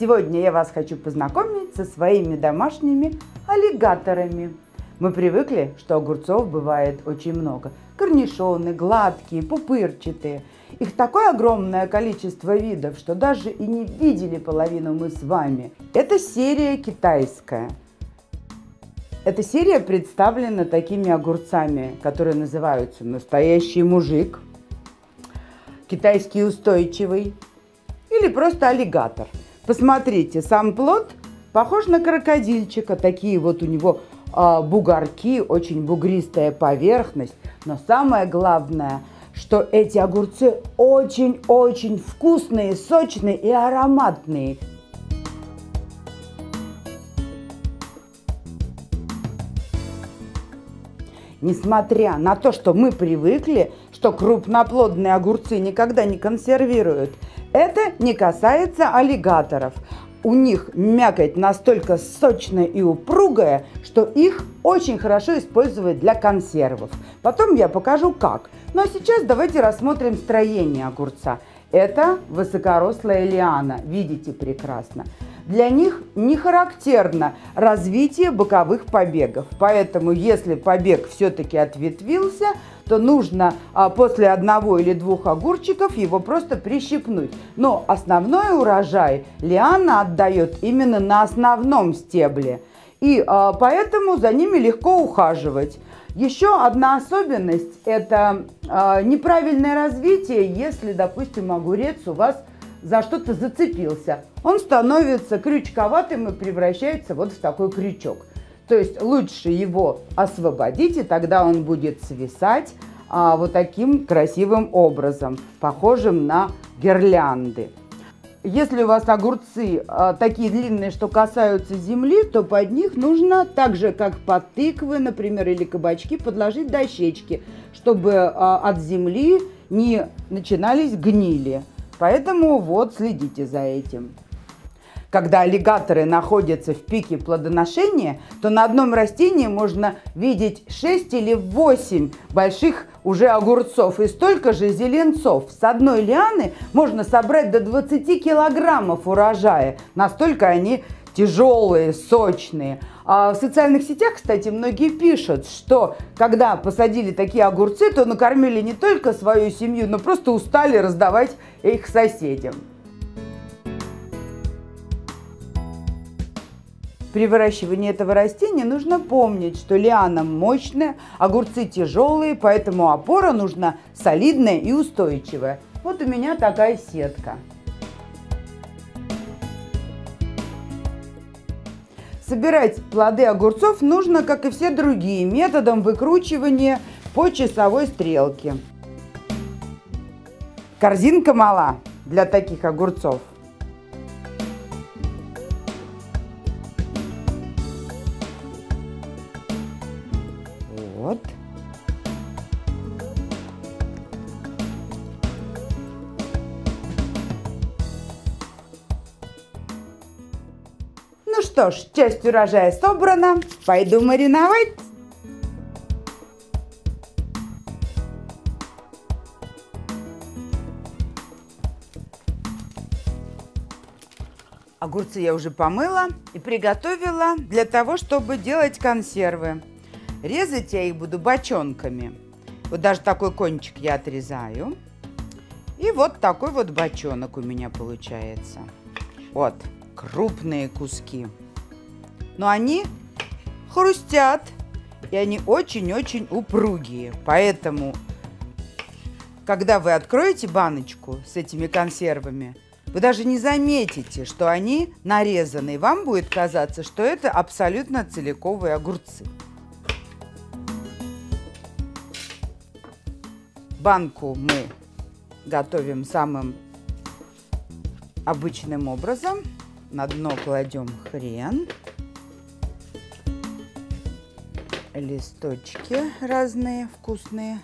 Сегодня я вас хочу познакомить со своими домашними аллигаторами. Мы привыкли, что огурцов бывает очень много. Корнишоны, гладкие, пупырчатые. Их такое огромное количество видов, что даже и не видели половину мы с вами. Это серия китайская. Эта серия представлена такими огурцами, которые называются «Настоящий мужик», «Китайский устойчивый» или просто «Аллигатор». Посмотрите, сам плод похож на крокодильчика. Такие вот у него э, бугорки, очень бугристая поверхность. Но самое главное, что эти огурцы очень-очень вкусные, сочные и ароматные. Несмотря на то, что мы привыкли, что крупноплодные огурцы никогда не консервируют, это не касается аллигаторов. У них мякоть настолько сочная и упругая, что их очень хорошо использовать для консервов. Потом я покажу как. Ну а сейчас давайте рассмотрим строение огурца. Это высокорослая лиана, видите прекрасно для них не характерно развитие боковых побегов. Поэтому, если побег все-таки ответвился, то нужно а, после одного или двух огурчиков его просто прищипнуть. Но основной урожай лиана отдает именно на основном стебле. И а, поэтому за ними легко ухаживать. Еще одна особенность – это э, неправильное развитие, если, допустим, огурец у вас за что-то зацепился, он становится крючковатым и превращается вот в такой крючок. То есть лучше его освободить, и тогда он будет свисать а, вот таким красивым образом, похожим на гирлянды. Если у вас огурцы а, такие длинные, что касаются земли, то под них нужно, так же как под тыквы, например, или кабачки, подложить дощечки, чтобы а, от земли не начинались гнили. Поэтому вот следите за этим. Когда аллигаторы находятся в пике плодоношения, то на одном растении можно видеть 6 или 8 больших уже огурцов и столько же зеленцов. С одной лианы можно собрать до 20 килограммов урожая. Настолько они тяжелые, сочные. А в социальных сетях, кстати, многие пишут, что когда посадили такие огурцы, то накормили не только свою семью, но просто устали раздавать их соседям. При выращивании этого растения нужно помнить, что лиана мощная, огурцы тяжелые, поэтому опора нужна солидная и устойчивая. Вот у меня такая сетка. Собирать плоды огурцов нужно, как и все другие, методом выкручивания по часовой стрелке. Корзинка мала для таких огурцов. Вот. Ну что ж, часть урожая собрана. Пойду мариновать. Огурцы я уже помыла и приготовила для того, чтобы делать консервы. Резать я их буду бочонками. Вот даже такой кончик я отрезаю. И вот такой вот бочонок у меня получается. Вот крупные куски. Но они хрустят, и они очень-очень упругие. Поэтому, когда вы откроете баночку с этими консервами, вы даже не заметите, что они нарезаны. Вам будет казаться, что это абсолютно целиковые огурцы. Банку мы готовим самым обычным образом. На дно кладем хрен, листочки разные вкусные.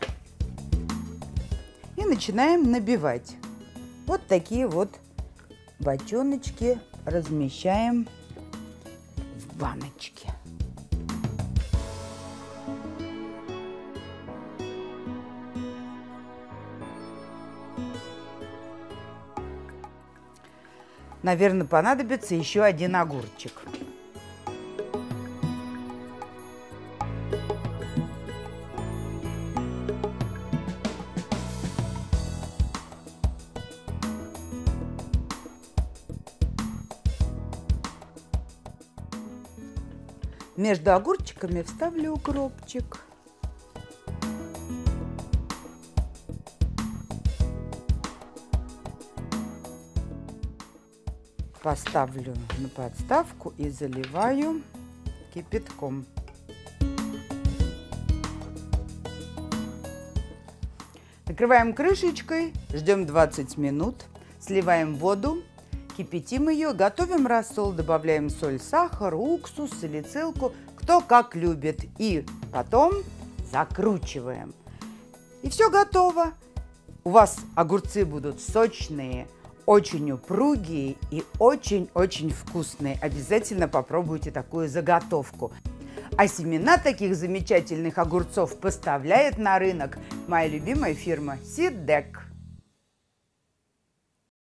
И начинаем набивать. Вот такие вот бочоночки размещаем в баночке. Наверное, понадобится еще один огурчик. Между огурчиками вставлю укропчик. Поставлю на подставку и заливаю кипятком. Накрываем крышечкой, ждем 20 минут, сливаем воду Кипятим ее, готовим рассол, добавляем соль, сахар, уксус, салицилку, кто как любит. И потом закручиваем. И все готово. У вас огурцы будут сочные, очень упругие и очень-очень вкусные. Обязательно попробуйте такую заготовку. А семена таких замечательных огурцов поставляет на рынок моя любимая фирма Сидек.